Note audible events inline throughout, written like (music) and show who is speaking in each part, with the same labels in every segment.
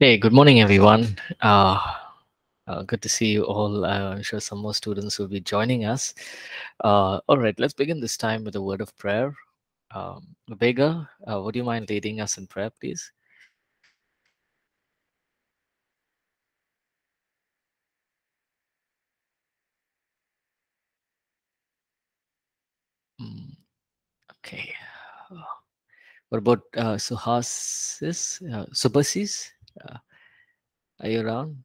Speaker 1: Hey, good morning, everyone. Uh, uh, good to see you all. Uh, I'm sure some more students will be joining us. Uh, all right, let's begin this time with a word of prayer. Um, Vega, uh, would you mind leading us in prayer, please? Mm, okay. Uh, what about uh, Suhasis? Uh, Subhasis? Uh, are you around?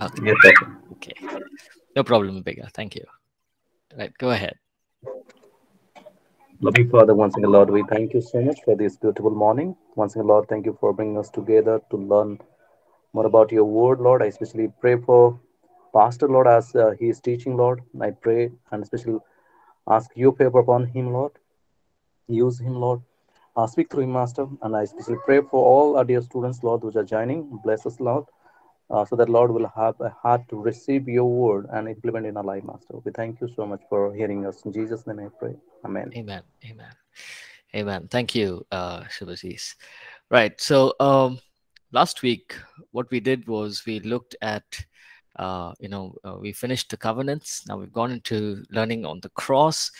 Speaker 1: Okay.
Speaker 2: Yes.
Speaker 1: Okay. No problem, Vega. Thank you. Right, go ahead.
Speaker 2: Loving Father, once again, Lord, we thank you so much for this beautiful morning. Once again, Lord, thank you for bringing us together to learn more about your word, Lord. I especially pray for Pastor, Lord, as uh, he is teaching, Lord. I pray and especially ask your favor upon him, Lord. Use him, Lord. Uh, speak through him, Master. And I especially pray for all our dear students, Lord, which are joining. Bless us, Lord. Uh, so that Lord will have a heart to receive your word and implement in our life, Master. We thank you so much for hearing us. In Jesus' name I pray. Amen.
Speaker 1: Amen. Amen. Amen. Thank you, uh. Right. So um, last week, what we did was we looked at, uh, you know, uh, we finished the covenants. Now we've gone into learning on the cross.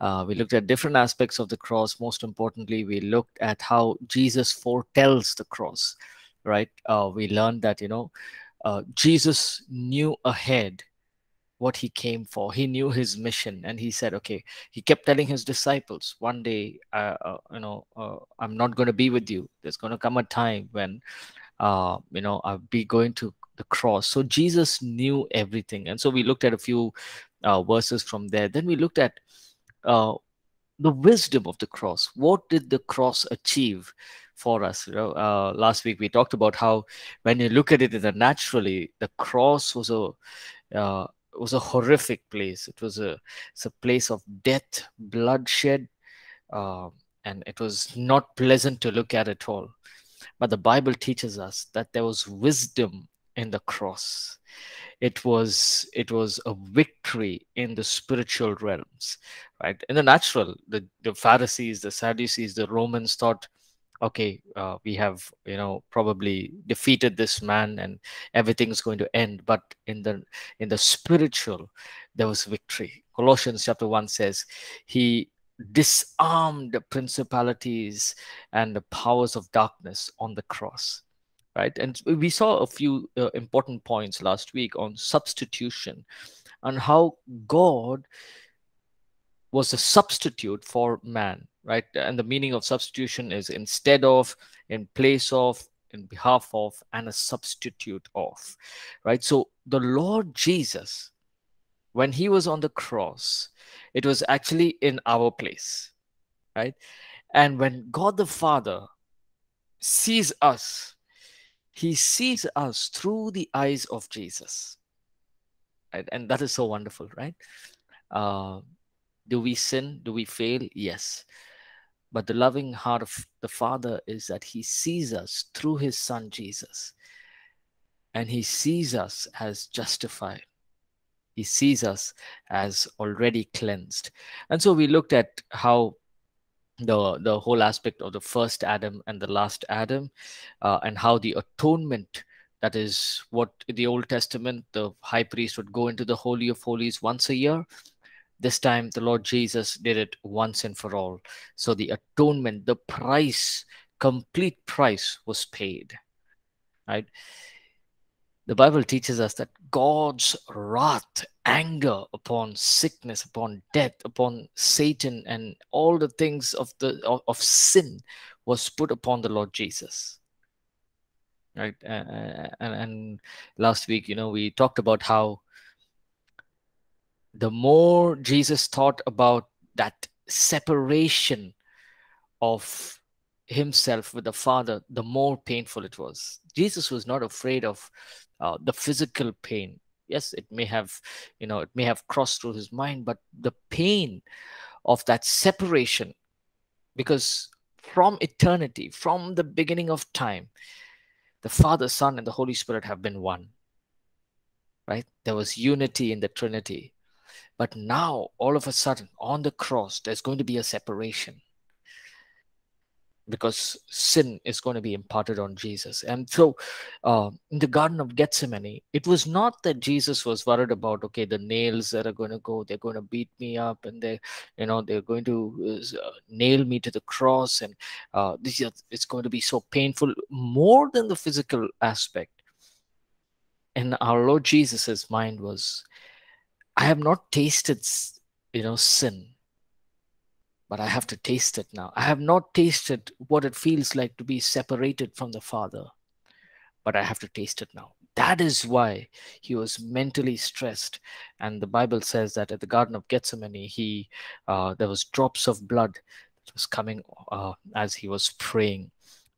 Speaker 1: Uh, we looked at different aspects of the cross. Most importantly, we looked at how Jesus foretells the cross. Right. Uh, we learned that you know uh, Jesus knew ahead what he came for. He knew his mission, and he said, "Okay." He kept telling his disciples, "One day, uh, uh, you know, uh, I'm not going to be with you. There's going to come a time when, uh, you know, I'll be going to the cross." So Jesus knew everything, and so we looked at a few uh, verses from there. Then we looked at uh, the wisdom of the cross. What did the cross achieve? for us. You know, uh, last week we talked about how when you look at it naturally, the cross was a uh, was a horrific place. It was a it's a place of death, bloodshed, uh, and it was not pleasant to look at at all. But the Bible teaches us that there was wisdom in the cross. It was it was a victory in the spiritual realms, right? In the natural, the, the Pharisees, the Sadducees, the Romans thought okay uh, we have you know probably defeated this man and everything's going to end. But in the in the spiritual there was victory. Colossians chapter 1 says he disarmed the principalities and the powers of darkness on the cross right? And we saw a few uh, important points last week on substitution and how god was a substitute for man right? And the meaning of substitution is instead of in place of in behalf of and a substitute of right? So the lord jesus when he was on the cross it was actually in our place right? And when god the father sees us he sees us through the eyes of jesus right and that is so wonderful right uh, do we sin do we fail yes but the loving heart of the Father is that He sees us through His Son Jesus. And He sees us as justified. He sees us as already cleansed. And so we looked at how the, the whole aspect of the first Adam and the last Adam, uh, and how the atonement that is what the Old Testament, the high priest would go into the Holy of Holies once a year this time, the Lord Jesus did it once and for all. So the atonement, the price, complete price was paid. Right? The Bible teaches us that God's wrath, anger upon sickness, upon death, upon Satan, and all the things of the of, of sin was put upon the Lord Jesus. Right, and, and last week, you know, we talked about how the more Jesus thought about that separation of himself with the Father, the more painful it was. Jesus was not afraid of uh, the physical pain. Yes, it may have, you know, it may have crossed through his mind, but the pain of that separation, because from eternity, from the beginning of time, the Father, Son, and the Holy Spirit have been one. Right? There was unity in the Trinity. But now, all of a sudden, on the cross, there's going to be a separation. Because sin is going to be imparted on Jesus. And so, uh, in the Garden of Gethsemane, it was not that Jesus was worried about, okay, the nails that are going to go, they're going to beat me up, and they, you know, they're going to uh, nail me to the cross, and uh, this is, it's going to be so painful. More than the physical aspect, in our Lord Jesus's mind was, I have not tasted, you know, sin but I have to taste it now. I have not tasted what it feels like to be separated from the Father, but I have to taste it now. That is why he was mentally stressed. And the Bible says that at the Garden of Gethsemane, he uh, there was drops of blood that was coming uh, as he was praying,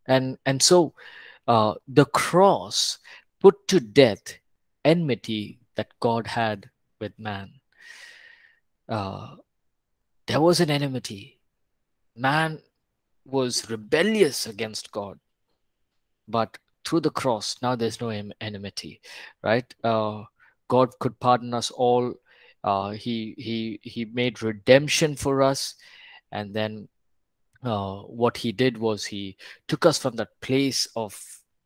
Speaker 1: and and so uh, the cross put to death enmity that God had with man. There was an enmity. Man was rebellious against God. But through the cross, now there's no enmity, right? Uh, God could pardon us all. Uh, he he he made redemption for us, and then uh, what he did was he took us from that place of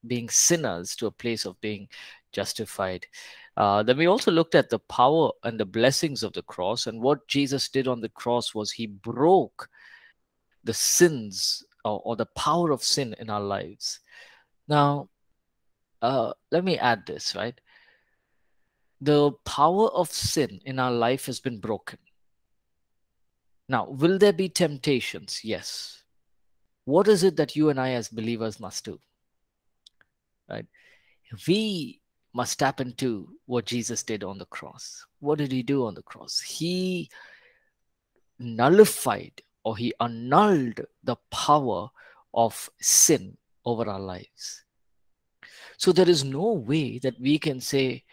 Speaker 1: being sinners to a place of being justified. Uh, then we also looked at the power and the blessings of the cross. And what Jesus did on the cross was he broke the sins or, or the power of sin in our lives. Now, uh, let me add this, right? The power of sin in our life has been broken. Now, will there be temptations? Yes. What is it that you and I, as believers, must do? Right? We must tap into what Jesus did on the cross. What did he do on the cross? He nullified or he annulled the power of sin over our lives. So there is no way that we can say,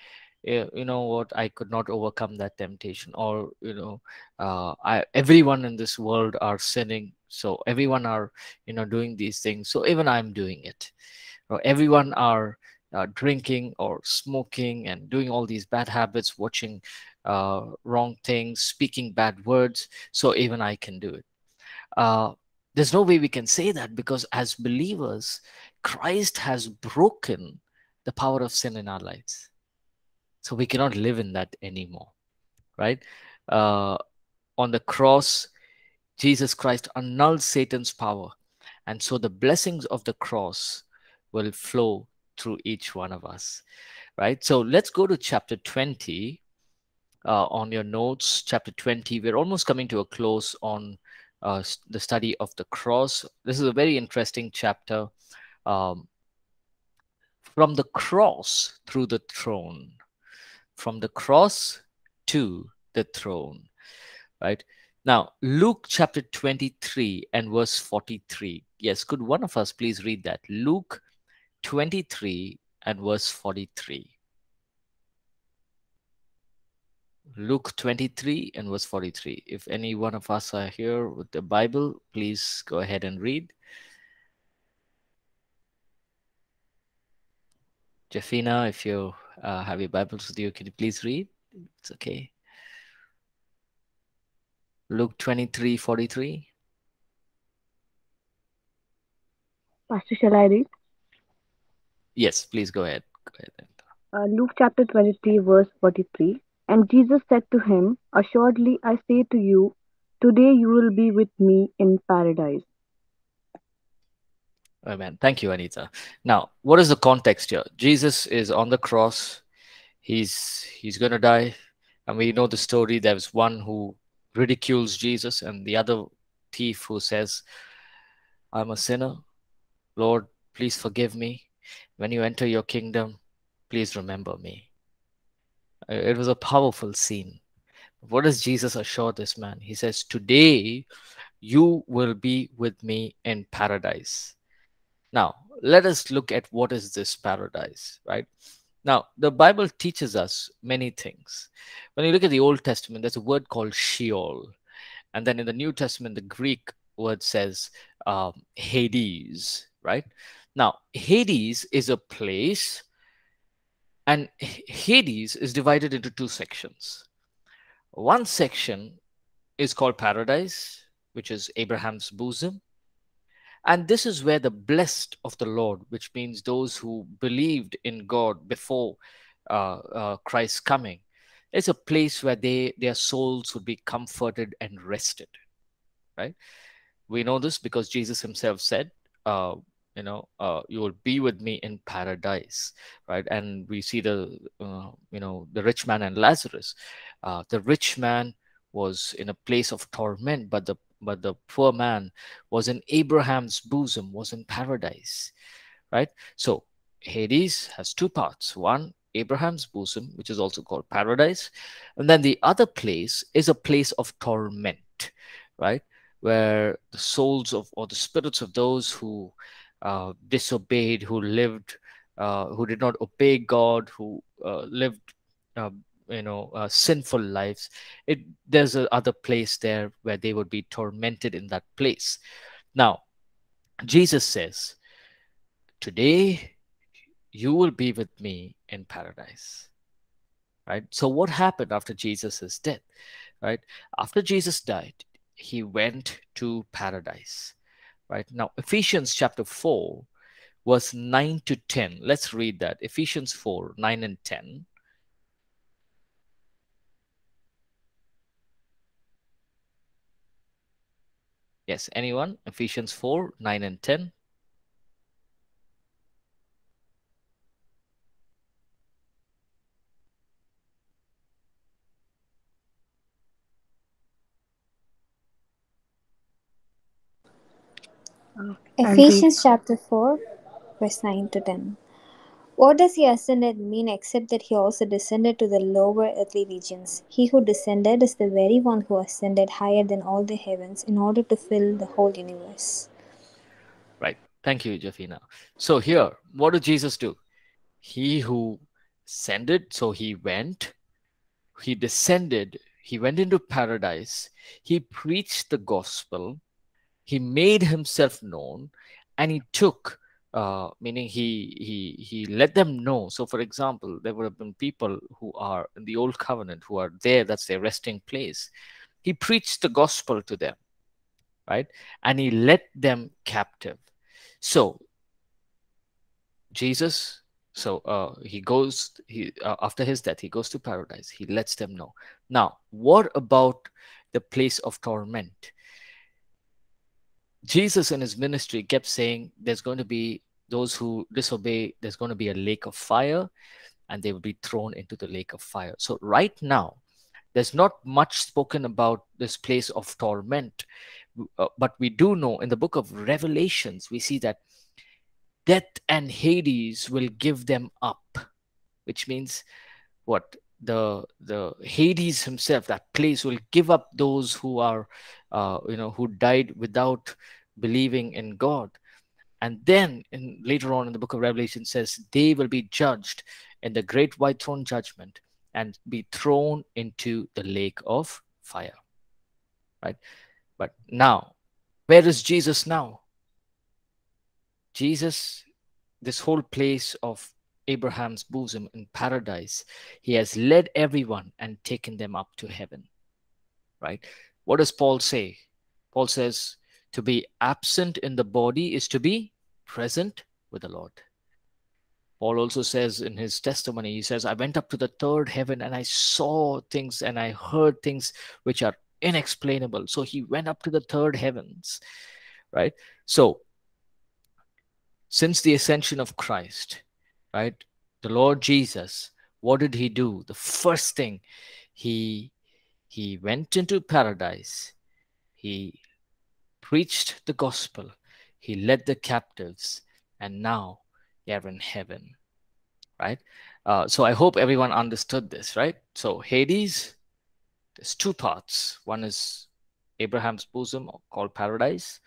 Speaker 1: you know what, I could not overcome that temptation, or you know, uh, I, everyone in this world are sinning, so everyone are you know doing these things, so even I'm doing it. Or everyone are uh, drinking or smoking and doing all these bad habits, watching uh, wrong things, speaking bad words. So even I can do it. Uh, there's no way we can say that because as believers, Christ has broken the power of sin in our lives. So we cannot live in that anymore, right? Uh, on the cross, Jesus Christ annulled Satan's power. And so the blessings of the cross will flow through each one of us, right? So let's go to chapter 20 uh, on your notes. Chapter 20, we're almost coming to a close on uh, the study of the cross. This is a very interesting chapter. Um, from the cross through the throne, from the cross to the throne, right? Now, Luke chapter 23 and verse 43. Yes, could one of us please read that? Luke 23 and verse 43. Luke 23 and verse 43. If any one of us are here with the Bible, please go ahead and read. Jafina, if you uh, have your Bibles with you, can you please read? It's okay. Luke 23 43.
Speaker 3: Pastor, shall I read?
Speaker 1: Yes, please go ahead. Go ahead.
Speaker 3: Uh, Luke chapter 23, verse 43. And Jesus said to him, Assuredly I say to you, today you will be with me in paradise.
Speaker 1: Amen. Thank you, Anita. Now, what is the context here? Jesus is on the cross. He's he's going to die, and we know the story. There's one who ridicules Jesus, and the other thief who says, "I'm a sinner. Lord, please forgive me." When you enter your kingdom, please remember me. Uh, it was a powerful scene. What does Jesus assure this man? He says, Today you will be with me in paradise. Now, let us look at what is this paradise, right? Now, the Bible teaches us many things. When you look at the Old Testament, there's a word called Sheol. And then in the New Testament, the Greek word says um, Hades, right? Now, Hades is a place, and Hades is divided into two sections. One section is called paradise, which is Abraham's bosom, And this is where the blessed of the Lord, which means those who believed in God before uh, uh, Christ's coming, is a place where they their souls would be comforted and rested. Right? We know this because Jesus Himself said, uh, "You know, uh, you will be with me in paradise." Right? And we see the uh, you know the rich man and Lazarus. Uh, the rich man was in a place of torment, but the but the poor man was in Abraham's bosom, was in paradise, right? So Hades has two parts. One, Abraham's bosom, which is also called paradise, and then the other place is a place of torment, right? Where the souls of or the spirits of those who uh, disobeyed, who lived, uh, who did not obey God, who uh, lived uh, you know uh, sinful lives. It there's a other place there where they would be tormented in that place. Now jesus says today you will be with me in paradise. Right? So what happened after jesus' death? Right? After jesus died he went to paradise right now ephesians chapter 4 verse 9 to 10 let's read that ephesians 4 9 and 10 Yes, anyone? Ephesians 4 9 and 10.
Speaker 4: Ephesians chapter 4, verse 9 to 10. What does he ascended mean except that he also descended to the lower earthly regions? He who descended is the very one who ascended higher than all the heavens in order to fill the whole universe.
Speaker 1: Right. Thank you, Jafina. So here, what did Jesus do? He who ascended, so he went, he descended, he went into paradise, he preached the gospel, he made himself known, and he took uh, meaning he he he let them know. So for example there would have been people who are in the old covenant who are there that's their resting place. He preached the gospel to them right? And he led them captive. So jesus so uh, he goes he uh, after his death he goes to paradise. He lets them know. Now what about the place of torment Jesus in his ministry kept saying there's going to be those who disobey, there's going to be a lake of fire, and they will be thrown into the lake of fire. So, right now, there's not much spoken about this place of torment, uh, but we do know in the book of Revelations, we see that death and Hades will give them up, which means what? The the hades himself that place will give up those who are uh, you know who died without believing in god. And then in later on in the book of revelation says they will be judged in the great white throne judgment and be thrown into the lake of fire. Right? But now where is jesus now? Jesus this whole place of Abraham's bosom in paradise. He has led everyone and taken them up to heaven. Right? What does Paul say? Paul says, to be absent in the body is to be present with the Lord. Paul also says in his testimony, he says, I went up to the third heaven and I saw things and I heard things which are inexplainable. So he went up to the third heavens, right? So, since the ascension of Christ, right? The Lord Jesus, what did he do? The first thing, he he went into paradise. He preached the gospel. He led the captives, and now they're in heaven, right? Uh, so I hope everyone understood this, right? So Hades, there's two parts. One is Abraham's bosom, called paradise,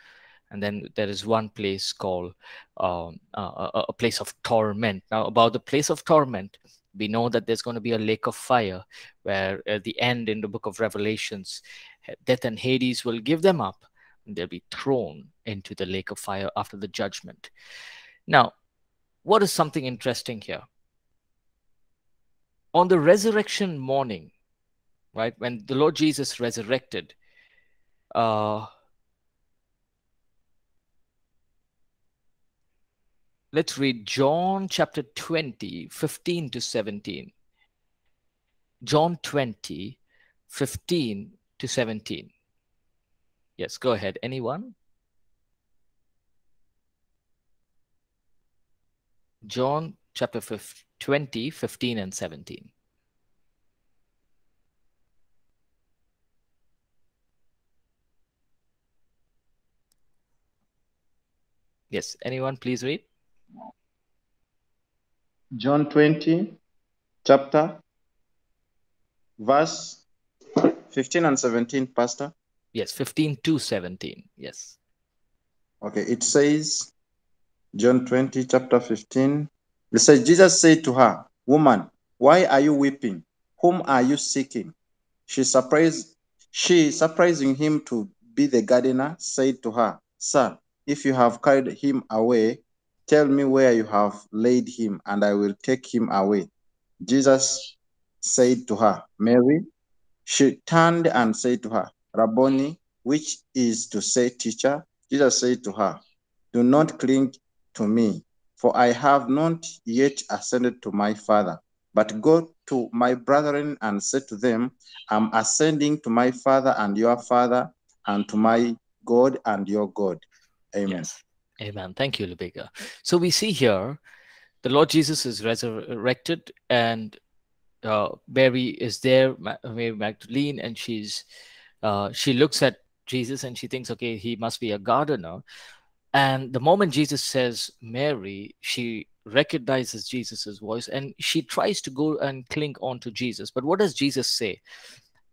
Speaker 1: and then there is one place called um, uh, a, a place of torment. Now, about the place of torment, we know that there's going to be a lake of fire where at the end in the book of Revelations, death and Hades will give them up and they'll be thrown into the lake of fire after the judgment. Now, what is something interesting here? On the resurrection morning, right, when the Lord Jesus resurrected, uh, let's read John chapter 20, 15 to 17. John 20, 15 to 17. Yes, go ahead. Anyone? John chapter 20, 15 and 17. Yes, anyone please read?
Speaker 5: John 20, chapter, verse 15 and 17, Pastor.
Speaker 1: Yes, 15 to 17. Yes.
Speaker 5: Okay, it says, John 20, chapter 15. It says, Jesus said to her, Woman, why are you weeping? Whom are you seeking? She surprised, she surprising him to be the gardener, said to her, Sir, if you have carried him away, tell me where you have laid him, and I will take him away. Jesus said to her, Mary. She turned and said to her, Rabboni, which is to say, teacher. Jesus said to her, Do not cling to me, for I have not yet ascended to my Father. But go to my brethren and say to them, I'm ascending to my Father and your Father, and to my God and your God. Amen.
Speaker 1: Yes. Amen. Thank you, Lubega. So we see here the Lord Jesus is resurrected and uh, Mary is there, Mary Magdalene, and she's uh, she looks at Jesus and she thinks, okay, he must be a gardener. And the moment Jesus says Mary, she recognizes Jesus's voice and she tries to go and cling on to Jesus. But what does Jesus say?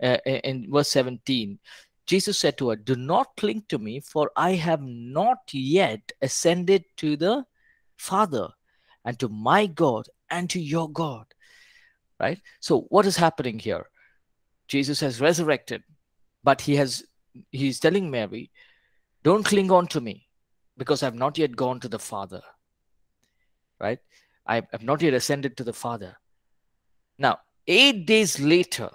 Speaker 1: Uh, in verse 17, Jesus said to her, Do not cling to me, for I have not yet ascended to the Father and to my God and to your God. Right? So, what is happening here? Jesus has resurrected, but he has he's telling Mary, Don't cling on to me, because I've not yet gone to the Father. Right? I have not yet ascended to the Father. Now, eight days later,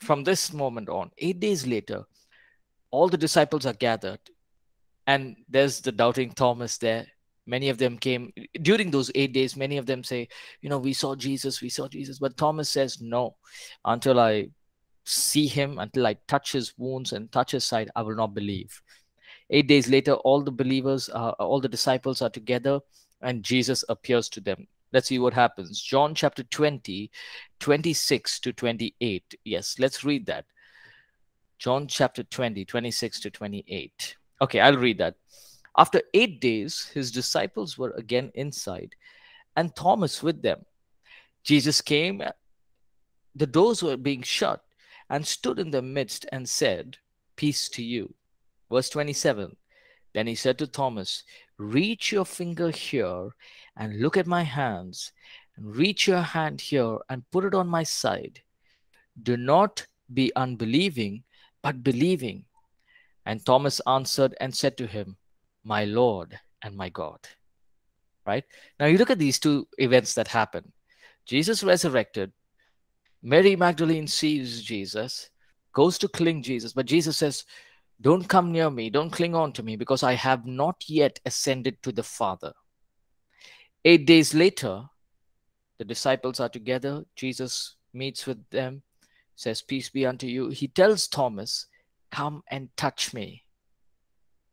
Speaker 1: from this moment on, eight days later, all the disciples are gathered, and there's the doubting Thomas there. Many of them came during those eight days. Many of them say, You know, we saw Jesus, we saw Jesus. But Thomas says, No, until I see him, until I touch his wounds and touch his side, I will not believe. Eight days later, all the believers, uh, all the disciples are together, and Jesus appears to them. Let's see what happens. John chapter 20, 26 to 28. Yes, let's read that. John chapter 20, 26 to 28. Okay, I'll read that. After eight days, his disciples were again inside, and Thomas with them. Jesus came, the doors were being shut, and stood in the midst and said, Peace to you. Verse 27. Then he said to Thomas, Reach your finger here and look at my hands, and reach your hand here and put it on my side. Do not be unbelieving, but believing. And Thomas answered and said to him, My Lord and my God. Right? Now you look at these two events that happen. Jesus resurrected. Mary Magdalene sees Jesus, goes to cling Jesus, but Jesus says, Don't come near me, don't cling on to me, because I have not yet ascended to the Father. Eight days later, the disciples are together. Jesus meets with them, says, Peace be unto you. He tells Thomas, Come and touch me.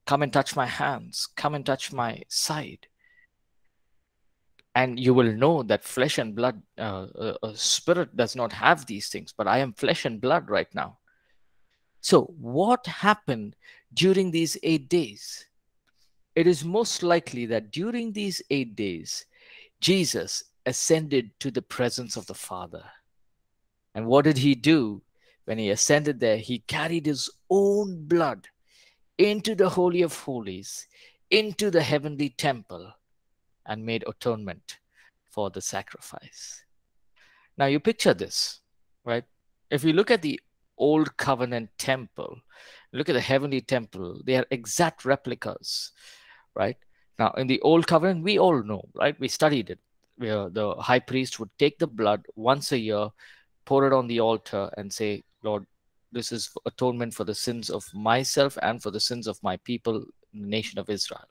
Speaker 1: Come and touch my hands. Come and touch my side. And you will know that flesh and blood, uh, uh, uh spirit does not have these things, but I am flesh and blood right now. So, what happened during these eight days? It is most likely that during these eight days, Jesus ascended to the presence of the Father. And what did he do when he ascended there? He carried his own blood into the Holy of Holies, into the heavenly temple, and made atonement for the sacrifice. Now, you picture this, right? If you look at the Old Covenant temple, look at the heavenly temple, they are exact replicas right? Now, in the Old Covenant, we all know, right? We studied it, where the high priest would take the blood once a year, pour it on the altar, and say, Lord, this is atonement for the sins of myself and for the sins of my people, the nation of Israel.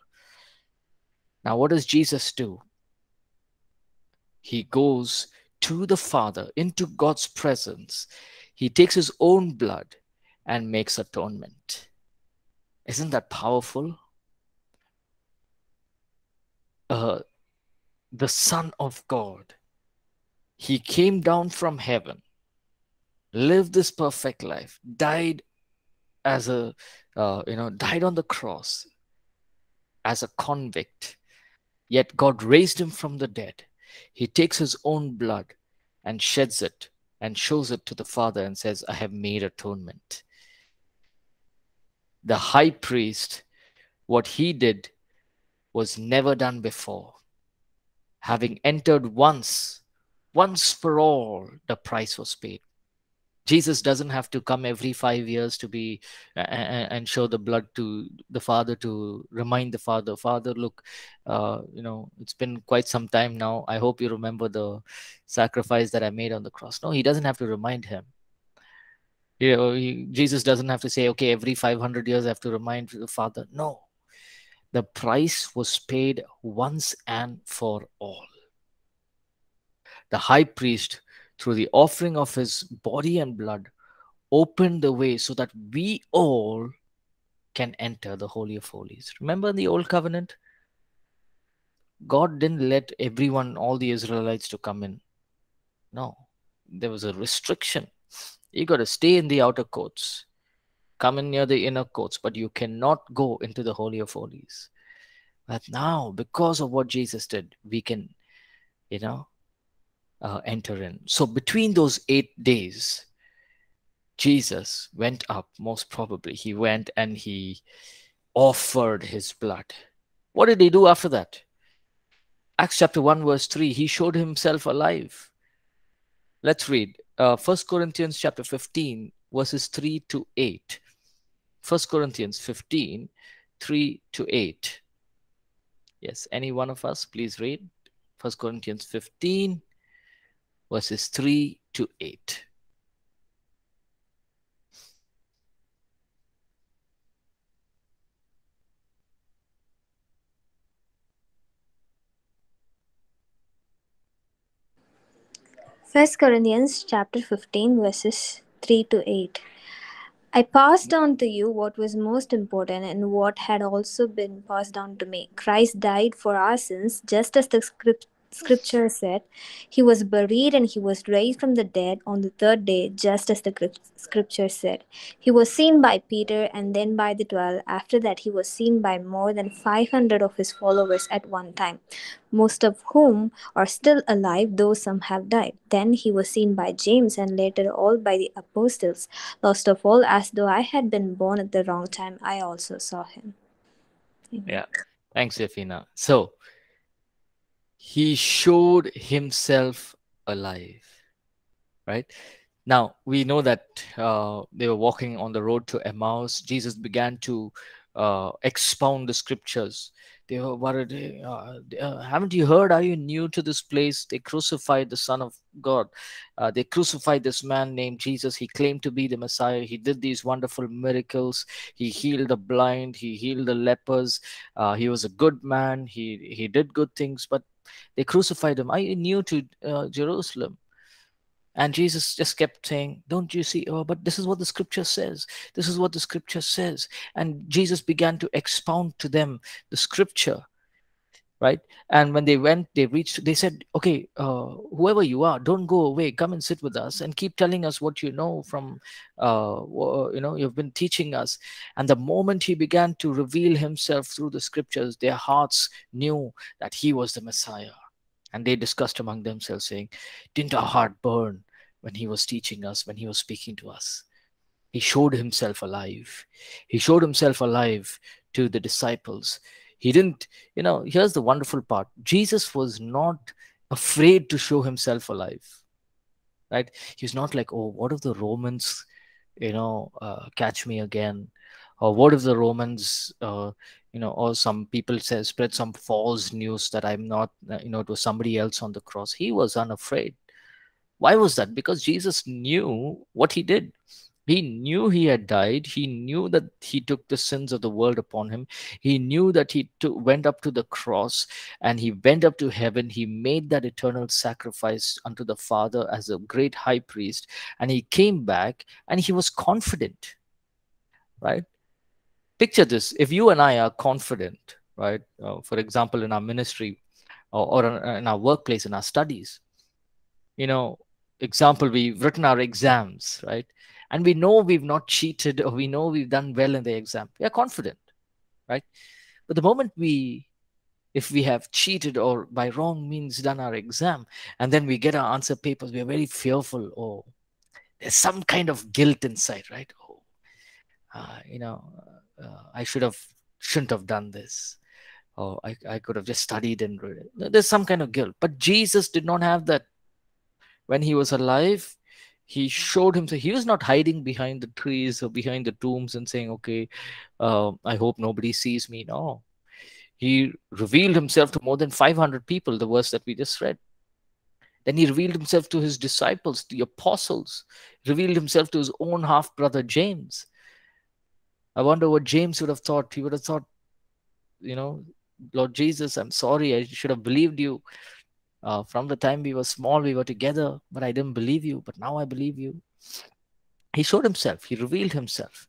Speaker 1: Now, what does Jesus do? He goes to the Father, into God's presence. He takes his own blood and makes atonement. Isn't that powerful? Uh, the Son of God, he came down from heaven, lived this perfect life, died as a, uh, you know, died on the cross as a convict, yet God raised him from the dead. He takes his own blood and sheds it and shows it to the Father and says, I have made atonement. The high priest, what he did was never done before. Having entered once, once for all, the price was paid. Jesus doesn't have to come every five years to be and show the blood to the father to remind the father, Father, look, uh, you know, it's been quite some time now. I hope you remember the sacrifice that I made on the cross. No, he doesn't have to remind him. You know, he, Jesus doesn't have to say, okay, every 500 years I have to remind the father. No, the price was paid once and for all. The high priest through the offering of his body and blood, opened the way so that we all can enter the Holy of Holies. Remember the Old Covenant? God didn't let everyone, all the Israelites, to come in. No, there was a restriction. You got to stay in the outer courts, come in near the inner courts, but you cannot go into the Holy of Holies. But now, because of what Jesus did, we can, you know, uh, enter in. So between those eight days, Jesus went up, most probably. He went and he offered his blood. What did he do after that? Acts chapter 1, verse 3, he showed himself alive. Let's read uh, 1 Corinthians chapter 15, verses 3 to 8. 1 Corinthians 15, 3 to 8. Yes, any one of us, please read. 1 Corinthians 15, verses 3 to 8.
Speaker 4: First Corinthians chapter 15 verses 3 to 8. I passed on to you what was most important and what had also been passed on to me. Christ died for our sins, just as the script, scripture said. He was buried and he was raised from the dead on the third day, just as the scripture said. He was seen by Peter and then by the twelve. After that, he was seen by more than 500 of his followers at one time, most of whom are still alive, though some have died. Then he was seen by James and later all by the apostles. Last of all, as though I had been born at the wrong time, I also saw him.
Speaker 1: Yeah. Thanks, Efina. So, he showed himself alive right? Now we know that uh, they were walking on the road to emmaus. Jesus began to uh, expound the scriptures. They were worried uh, uh, haven't you heard? Are you new to this place? They crucified the son of god. Uh, they crucified this man named jesus. He claimed to be the messiah. He did these wonderful miracles. He healed the blind. He healed the lepers. Uh, he was a good man. He he did good things. But they crucified him are you new to uh, jerusalem and Jesus just kept saying, Don't you see? Oh, but this is what the scripture says. This is what the scripture says. And Jesus began to expound to them the scripture. Right. And when they went, they reached, they said, Okay, uh, whoever you are, don't go away. Come and sit with us and keep telling us what you know from, uh, you know, you've been teaching us. And the moment he began to reveal himself through the scriptures, their hearts knew that he was the Messiah and they discussed among themselves, saying, Didn't our heart burn when he was teaching us, when he was speaking to us? He showed himself alive. He showed himself alive to the disciples. He didn't, you know, here's the wonderful part. Jesus was not afraid to show himself alive, right? He's not like, oh, what if the Romans, you know, uh, catch me again? Or what if the Romans, uh, you know or some people say spread some false news that i'm not uh, you know it was somebody else on the cross. He was unafraid. Why was that? Because jesus knew what he did He knew he had died. He knew that he took the sins of the world upon him. He knew that he took, went up to the cross and he went up to heaven. He made that eternal sacrifice unto the Father as a great high priest. And he came back and he was confident, right? Picture this if you and I are confident, right? Uh, for example, in our ministry or, or in our workplace, in our studies, you know, example, we've written our exams, right? And we know we've not cheated or we know we've done well in the exam. We are confident right? But the moment we if we have cheated or by wrong means done our exam and then we get our answer papers we are very fearful. Or there's some kind of guilt inside right? Oh uh, you know uh, i should have shouldn't have done this. Or I, I could have just studied and read there's some kind of guilt. But jesus did not have that. When he was alive he showed himself he was not hiding behind the trees or behind the tombs and saying okay uh, i hope nobody sees me. No. He revealed himself to more than 500 people the verse that we just read. Then he revealed himself to his disciples the apostles revealed himself to his own half brother james. I wonder what james would have thought. He would have thought you know lord jesus i'm sorry. I should have believed you uh, from the time we were small, we were together, but I didn't believe you. But now I believe you. He showed himself, he revealed himself.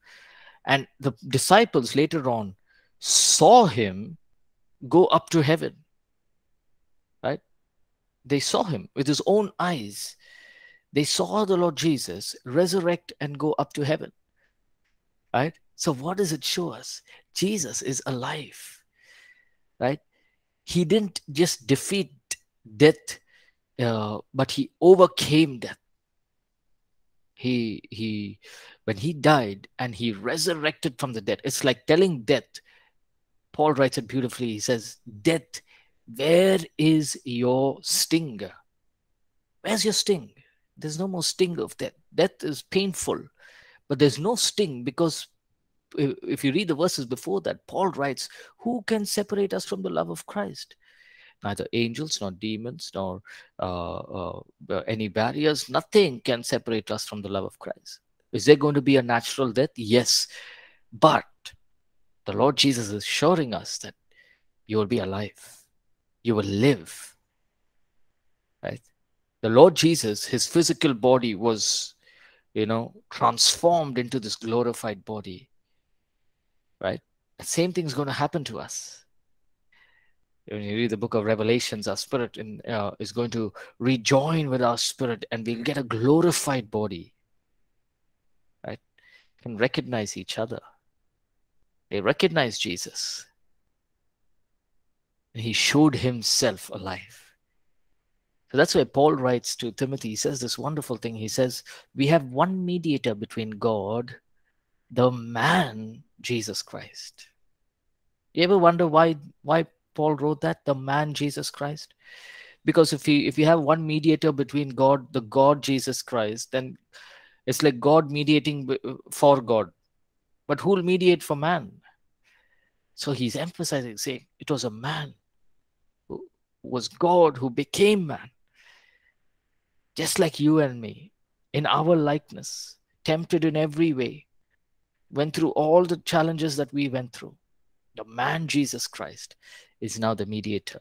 Speaker 1: And the disciples later on saw him go up to heaven. Right? They saw him with his own eyes. They saw the Lord Jesus resurrect and go up to heaven. Right? So, what does it show us? Jesus is alive. Right? He didn't just defeat death, uh, but he overcame death. He he when he died and he resurrected from the dead. It's like telling death. Paul writes it beautifully. He says, "Death, where is your sting? Where's your sting? There's no more sting of death. Death is painful, but there's no sting because if you read the verses before that, Paul writes, Who can separate us from the love of Christ? Neither angels nor demons nor uh, uh, any barriers. Nothing can separate us from the love of christ. Is there going to be a natural death? Yes. But the lord jesus is assuring us that you will be alive. You will live. Right? The lord jesus his physical body was you know transformed into this glorified body. Right? The same thing is going to happen to us when you read the book of revelations our spirit in, uh, is going to rejoin with our spirit and we'll get a glorified body. Right? Can recognize each other. They recognize jesus. And he showed himself alive. So that's why paul writes to timothy. He says this wonderful thing. He says we have one mediator between god the man jesus christ. You ever wonder why why Paul wrote that the man Jesus Christ. Because if you if you have one mediator between God the God Jesus Christ then it's like God mediating for God. But who will mediate for man? So he's emphasizing saying it was a man who was God who became man just like you and me in our likeness tempted in every way went through all the challenges that we went through. The man Jesus Christ is now the mediator.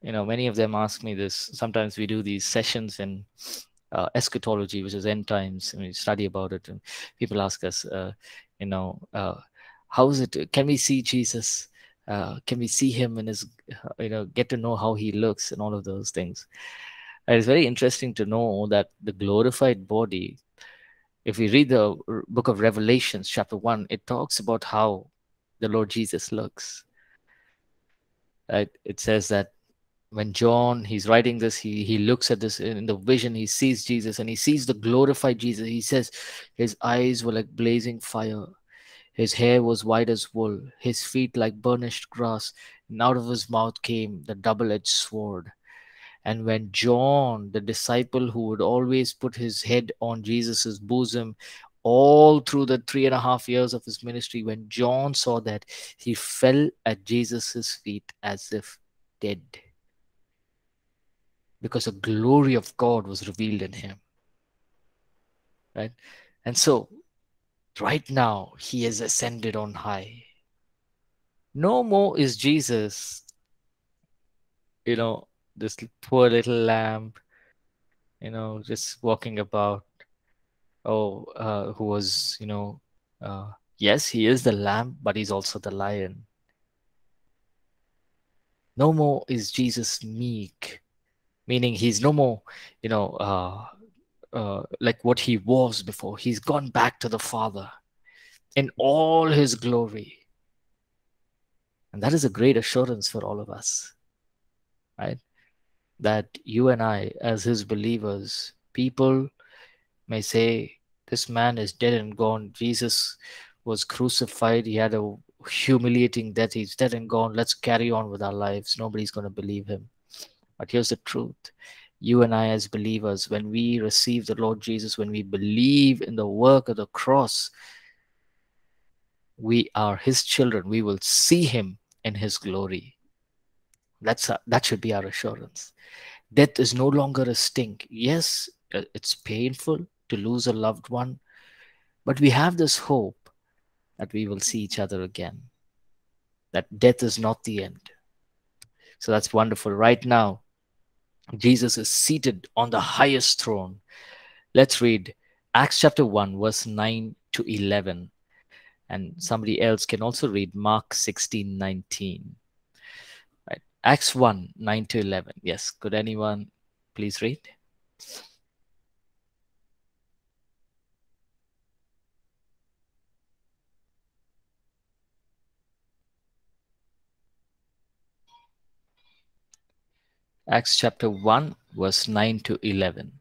Speaker 1: You know, many of them ask me this. Sometimes we do these sessions in uh, eschatology, which is end times, and we study about it. And people ask us, uh, you know, uh, how is it? Can we see Jesus? Uh, can we see him in his, you know, get to know how he looks and all of those things? And it's very interesting to know that the glorified body, if we read the book of Revelations, chapter 1, it talks about how the Lord Jesus looks. Right? It says that when John he's writing this, he he looks at this in the vision, he sees Jesus and he sees the glorified Jesus. He says his eyes were like blazing fire, his hair was white as wool, his feet like burnished grass, and out of his mouth came the double-edged sword. And when John, the disciple who would always put his head on Jesus's bosom, all through the three and a half years of his ministry, when John saw that, he fell at Jesus' feet as if dead. Because the glory of God was revealed in him. right? And so, right now, he has ascended on high. No more is Jesus, you know, this poor little lamb, you know, just walking about. Oh, uh, who was, you know, uh, yes, he is the lamb, but he's also the lion. No more is Jesus meek, meaning he's no more, you know, uh, uh, like what he was before. He's gone back to the Father in all his glory. And that is a great assurance for all of us, right? That you and I, as his believers, people may say, This man is dead and gone. Jesus was crucified. He had a humiliating death. He's dead and gone. Let's carry on with our lives. Nobody's going to believe him. But here's the truth you and I, as believers, when we receive the Lord Jesus, when we believe in the work of the cross, we are his children. We will see him in his glory. That's a, that should be our assurance. Death is no longer a stink. Yes, uh, it's painful to lose a loved one, but we have this hope that we will see each other again. That death is not the end. So that's wonderful. Right now, Jesus is seated on the highest throne. Let's read Acts chapter 1, verse 9 to 11. And somebody else can also read Mark 16, 19. Right. Acts 1, 9 to 11. Yes. Could anyone please read? Acts chapter 1, verse 9 to 11.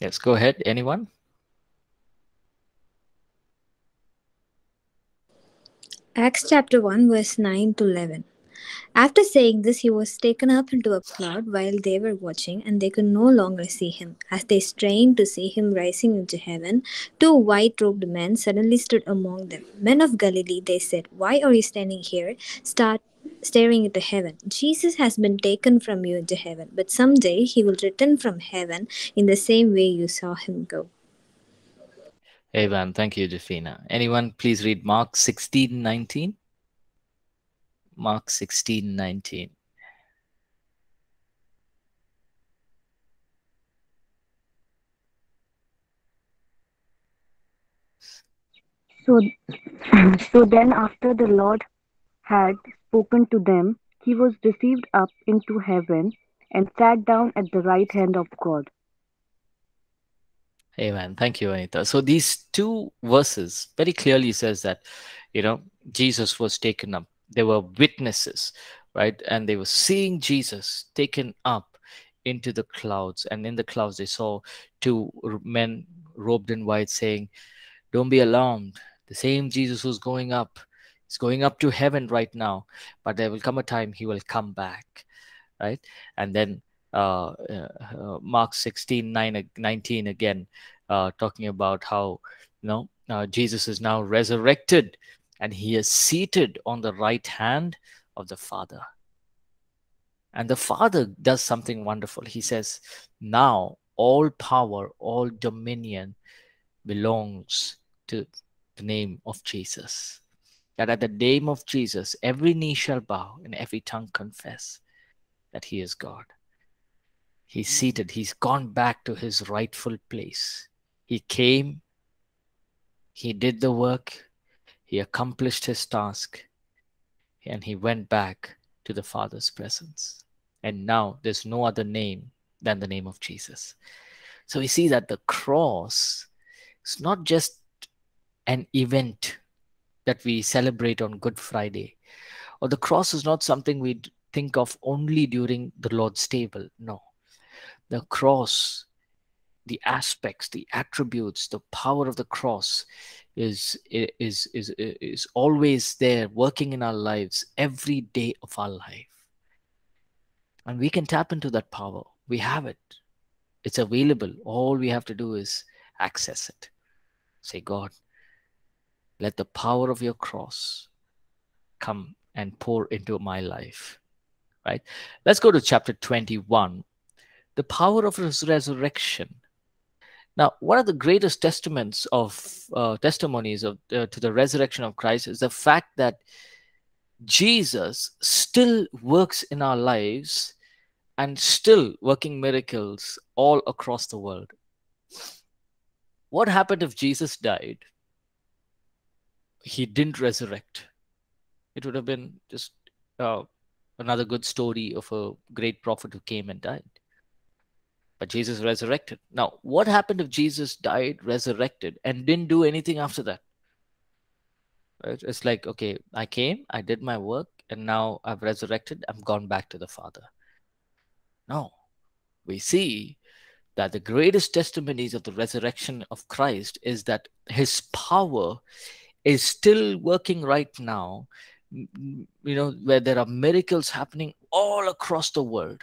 Speaker 1: Yes, go ahead. Anyone?
Speaker 4: Acts chapter 1, verse 9 to 11. After saying this, he was taken up into a cloud while they were watching, and they could no longer see him. As they strained to see him rising into heaven, two white robed men suddenly stood among them. Men of Galilee, they said, Why are you standing here? Start staring into heaven. Jesus has been taken from you into heaven, but someday he will return from heaven in the same way you saw him go.
Speaker 1: Amen. Thank you, Jafina. Anyone please read Mark 16, 19? Mark 16, 19.
Speaker 3: So, (clears throat) so then, after the Lord had spoken to them, he was received up into heaven and sat down at the right hand of God.
Speaker 1: Amen. Thank you, Anita. So these two verses very clearly says that, you know, Jesus was taken up. They were witnesses, right? And they were seeing Jesus taken up into the clouds. And in the clouds, they saw two men robed in white saying, Don't be alarmed. The same Jesus who's going up is going up to heaven right now, but there will come a time he will come back, right? And then uh, uh, Mark 16, 9, 19 again, uh, talking about how, you know, uh, Jesus is now resurrected and he is seated on the right hand of the Father. And the Father does something wonderful. He says, Now all power, all dominion belongs to the name of Jesus. That at the name of Jesus, every knee shall bow and every tongue confess that he is God. He's seated, he's gone back to his rightful place. He came, he did the work, he accomplished his task, and he went back to the Father's presence. And now there's no other name than the name of Jesus. So we see that the cross is not just an event that we celebrate on Good Friday, or the cross is not something we think of only during the Lord's table. No. The cross, the aspects, the attributes, the power of the cross is, is, is, is always there working in our lives every day of our life. And we can tap into that power. We have it. It's available. All we have to do is access it. Say, God, let the power of your cross come and pour into my life. right? Let's go to chapter 21. The power of resurrection. Now, one of the greatest testaments of uh, testimonies of uh, to the resurrection of Christ is the fact that Jesus still works in our lives and still working miracles all across the world. What happened if Jesus died? He didn't resurrect. It would have been just uh, another good story of a great prophet who came and died. But Jesus resurrected. Now, what happened if Jesus died, resurrected, and didn't do anything after that? It's like, okay, I came, I did my work, and now I've resurrected, I'm gone back to the Father. No. We see that the greatest testimonies of the resurrection of Christ is that his power is still working right now, you know, where there are miracles happening all across the world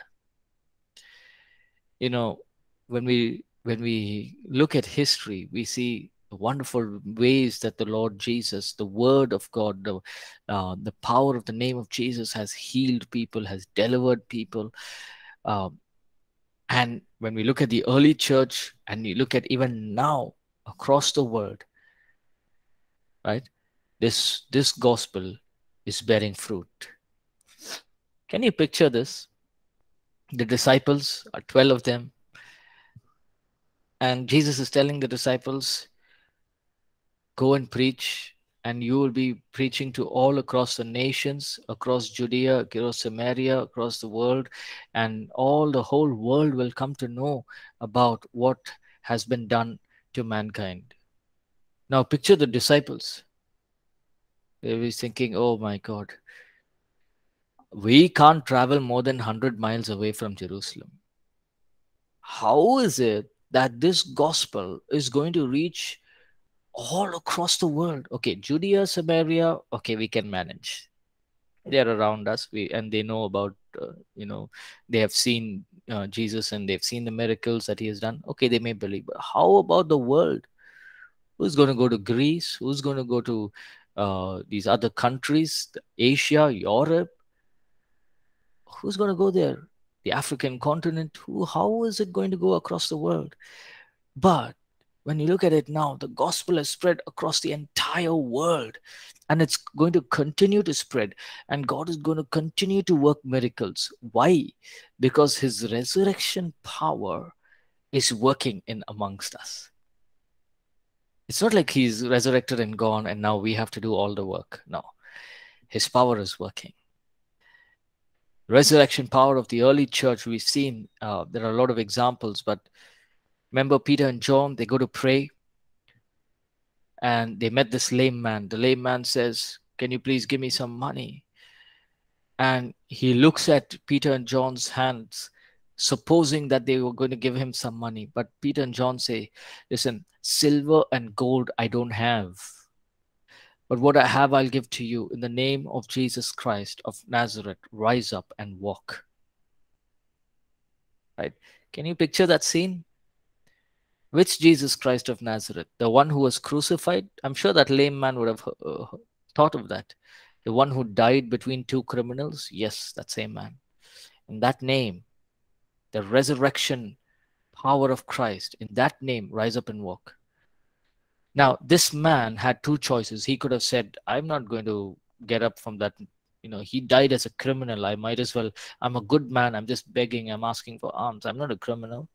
Speaker 1: you know when we when we look at history we see wonderful ways that the lord jesus the word of god the, uh, the power of the name of jesus has healed people has delivered people. Um, and when we look at the early church and you look at even now across the world right this this gospel is bearing fruit. Can you picture this the disciples are 12 of them. And jesus is telling the disciples go and preach and you will be preaching to all across the nations across judea across samaria across the world and all the whole world will come to know about what has been done to mankind. Now picture the disciples. They were thinking oh my god we can't travel more than 100 miles away from Jerusalem. How is it that this gospel is going to reach all across the world? Okay, Judea, Samaria, okay, we can manage. They're around us, we and they know about, uh, you know, they have seen uh, Jesus and they've seen the miracles that he has done. Okay, they may believe. But how about the world? Who's going to go to Greece? Who's going to go to uh, these other countries, Asia, Europe? Who's going to go there? The African continent? Who? How is it going to go across the world? But when you look at it now, the gospel has spread across the entire world and it's going to continue to spread and god is going to continue to work miracles why because his resurrection power is working in amongst us it's not like he's resurrected and gone and now we have to do all the work no his power is working resurrection power of the early church. We've seen uh, there are a lot of examples but remember peter and john they go to pray and they met this lame man. The lame man says can you please give me some money? And he looks at peter and john's hands supposing that they were going to give him some money. But peter and john say listen silver and gold i don't have but what I have, I'll give to you. In the name of Jesus Christ of Nazareth, rise up and walk. Right? Can you picture that scene? Which Jesus Christ of Nazareth? The one who was crucified? I'm sure that lame man would have uh, thought of that. The one who died between two criminals? Yes, that same man. In that name, the resurrection power of Christ, in that name, rise up and walk. Now, this man had two choices. He could have said, I'm not going to get up from that. You know, he died as a criminal. I might as well, I'm a good man. I'm just begging. I'm asking for alms. I'm not a criminal.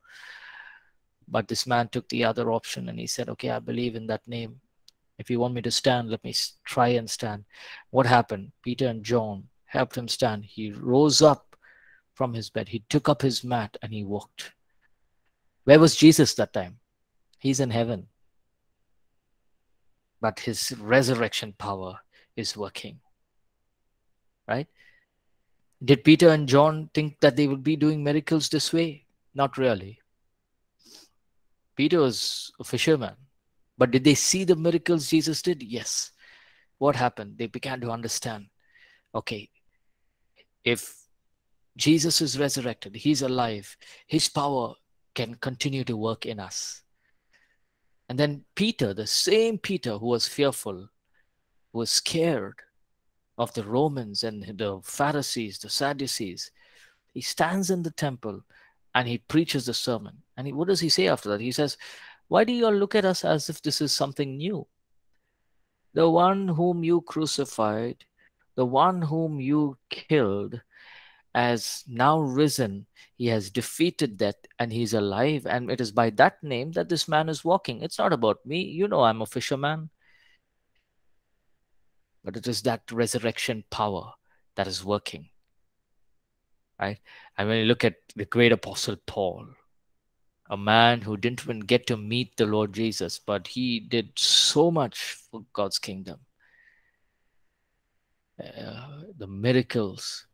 Speaker 1: But this man took the other option and he said, Okay, I believe in that name. If you want me to stand, let me try and stand. What happened? Peter and John helped him stand. He rose up from his bed. He took up his mat and he walked. Where was Jesus that time? He's in heaven but his resurrection power is working. Right? Did Peter and John think that they would be doing miracles this way? Not really. Peter was a fisherman, but did they see the miracles Jesus did? Yes. What happened? They began to understand okay, if Jesus is resurrected, he's alive, his power can continue to work in us. And then Peter, the same Peter who was fearful, who was scared of the Romans and the Pharisees, the Sadducees, He stands in the temple and he preaches the sermon. And he, what does he say after that? He says, Why do you all look at us as if this is something new? The one whom you crucified, the one whom you killed, has now risen. He has defeated death and he's alive. And it is by that name that this man is walking. It's not about me. You know, I'm a fisherman. But it is that resurrection power that is working. Right? And when you look at the great apostle Paul, a man who didn't even get to meet the Lord Jesus, but he did so much for God's kingdom. Uh, the miracles.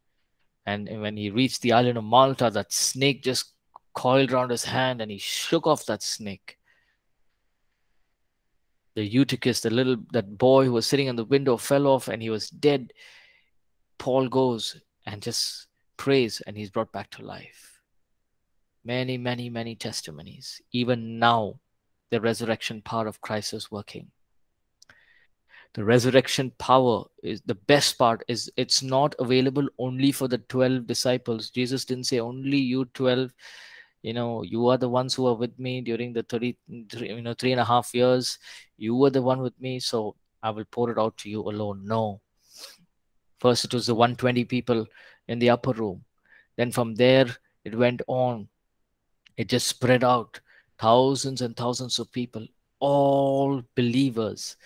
Speaker 1: And when he reached the island of Malta, that snake just coiled around his hand and he shook off that snake. The Eutychus, the little that boy who was sitting on the window, fell off and he was dead. Paul goes and just prays and he's brought back to life. Many, many, many testimonies. Even now, the resurrection power of Christ is working the resurrection power is the best part is it's not available only for the 12 disciples. Jesus didn't say only you 12 you know you are the ones who are with me during the 30 you know three and a half years. You were the one with me so i will pour it out to you alone. No. First it was the 120 people in the upper room. Then from there it went on. It just spread out. Thousands and thousands of people all believers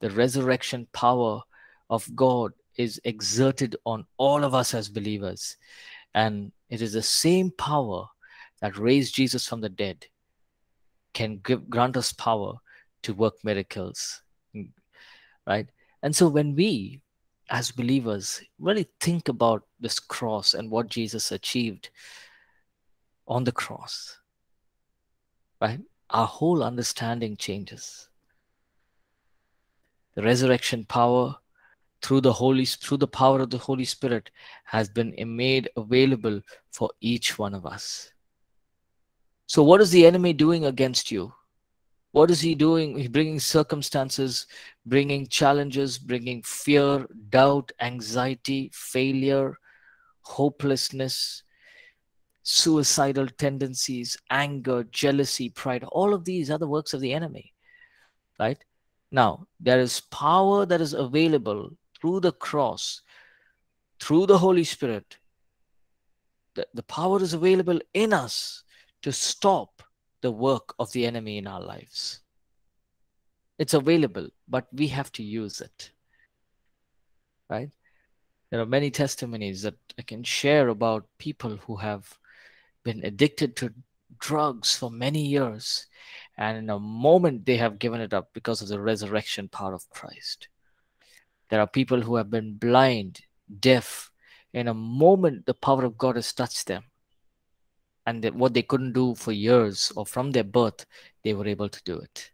Speaker 1: the resurrection power of God is exerted on all of us as believers. And it is the same power that raised Jesus from the dead can give, grant us power to work miracles. Right? And so when we, as believers, really think about this cross and what Jesus achieved on the cross, right? Our whole understanding changes. The resurrection power through the holy through the power of the holy spirit has been made available for each one of us. So what is the enemy doing against you? What is he doing? He's bringing circumstances bringing challenges bringing fear doubt anxiety failure hopelessness suicidal tendencies anger jealousy pride all of these are the works of the enemy right now, there is power that is available through the cross, through the Holy Spirit. The, the power is available in us to stop the work of the enemy in our lives. It's available, but we have to use it. Right? There are many testimonies that I can share about people who have been addicted to drugs for many years and in a moment they have given it up because of the resurrection power of Christ. There are people who have been blind, deaf. In a moment, the power of God has touched them. And what they couldn't do for years or from their birth, they were able to do it.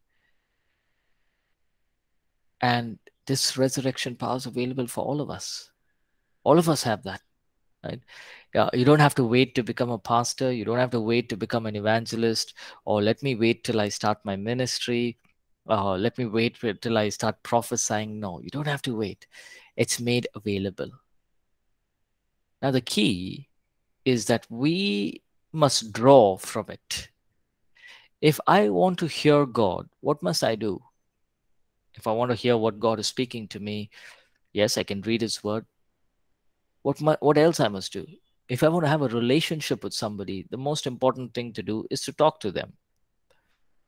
Speaker 1: And this resurrection power is available for all of us. All of us have that. Right? Yeah, you don't have to wait to become a pastor. You don't have to wait to become an evangelist, or let me wait till I start my ministry. Uh, let me wait till I start prophesying. No, you don't have to wait. It's made available. Now, the key is that we must draw from it. If I want to hear God, what must I do? If I want to hear what God is speaking to me, yes, I can read His word. What, what else I must do? If I want to have a relationship with somebody, the most important thing to do is to talk to them.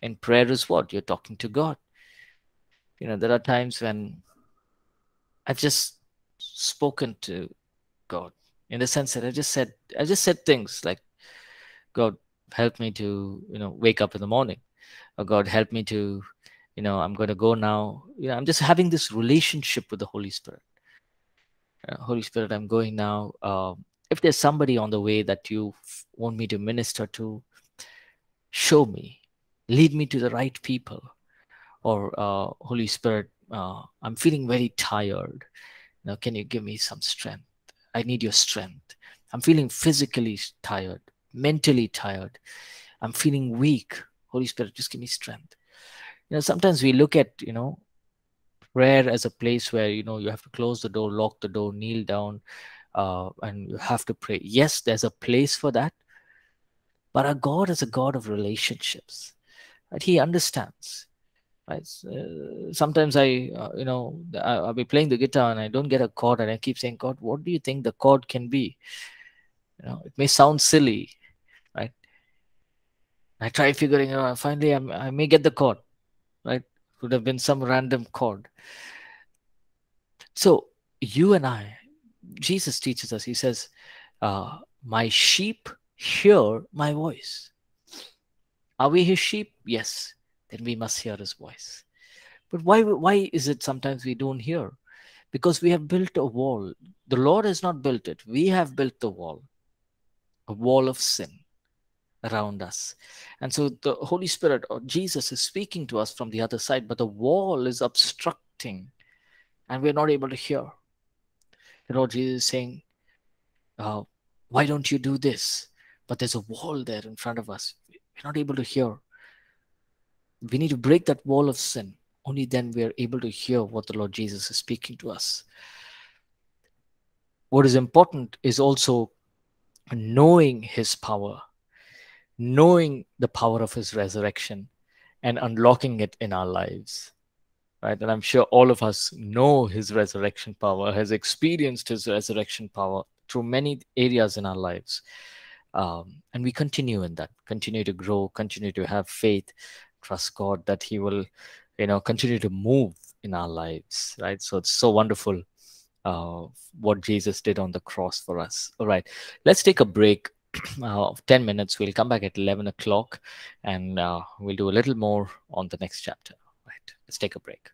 Speaker 1: And prayer is what? You're talking to God. You know, there are times when I've just spoken to God in the sense that I just said, I just said things like, God, help me to, you know, wake up in the morning. Or God, help me to, you know, I'm going to go now. You know, I'm just having this relationship with the Holy Spirit. Uh, Holy Spirit, I'm going now. Um, if there's somebody on the way that you want me to minister to, show me, lead me to the right people. Or uh, Holy Spirit, uh, I'm feeling very tired. Now, can you give me some strength? I need your strength. I'm feeling physically tired, mentally tired. I'm feeling weak. Holy Spirit, just give me strength. You know, sometimes we look at, you know, prayer as a place where, you know, you have to close the door, lock the door, kneel down, uh, and you have to pray. Yes, there's a place for that, but our God is a God of relationships. Right? He understands. Right? Uh, sometimes I, uh, you know, I, I'll be playing the guitar and I don't get a chord, and I keep saying, God, what do you think the chord can be? You know, it may sound silly, right? I try figuring it out. Finally, I'm, I may get the chord, right? Would have been some random chord. So you and I, Jesus teaches us. He says, uh, "My sheep hear my voice." Are we His sheep? Yes. Then we must hear His voice. But why? Why is it sometimes we don't hear? Because we have built a wall. The Lord has not built it. We have built the wall, a wall of sin around us. And so the Holy Spirit or Jesus is speaking to us from the other side, but the wall is obstructing and we're not able to hear. The Lord Jesus is saying, uh, Why don't you do this? But there's a wall there in front of us. We're not able to hear. We need to break that wall of sin. Only then we are able to hear what the Lord Jesus is speaking to us. What is important is also knowing His power knowing the power of his resurrection and unlocking it in our lives right and i'm sure all of us know his resurrection power has experienced his resurrection power through many areas in our lives um, and we continue in that continue to grow continue to have faith trust god that he will you know continue to move in our lives right so it's so wonderful uh, what jesus did on the cross for us all right let's take a break (clears throat) uh, of 10 minutes. We'll come back at 11 o'clock and uh, we'll do a little more on the next chapter. Let's take a break.